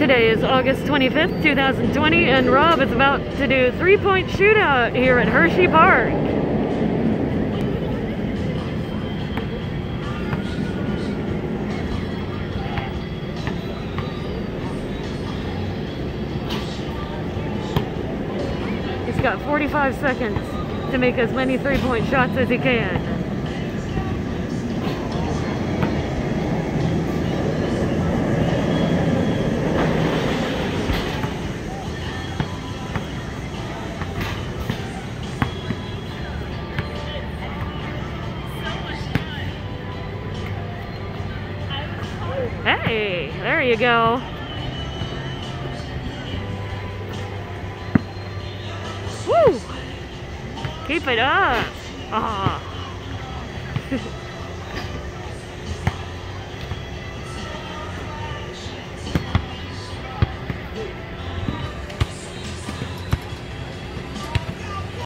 Today is August 25th, 2020, and Rob is about to do a three-point shootout here at Hershey Park. He's got 45 seconds to make as many three-point shots as he can. Hey, there you go. Woo! Keep it up. Ah.